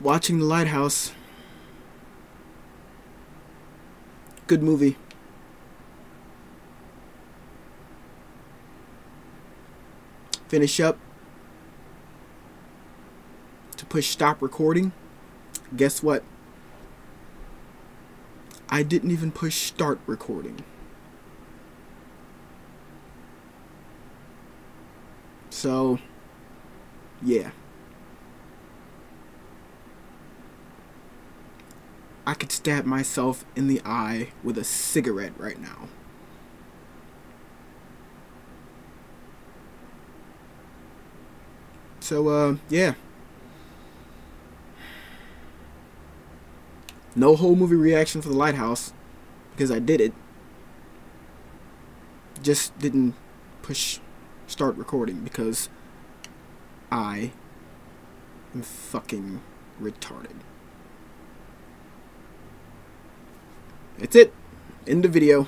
watching The Lighthouse. Good movie. Finish up to push stop recording. Guess what? I didn't even push start recording. So, yeah. I could stab myself in the eye with a cigarette right now. So, uh, yeah. No whole movie reaction for The Lighthouse because I did it. Just didn't push start recording because I am fucking retarded. That's it. End the video.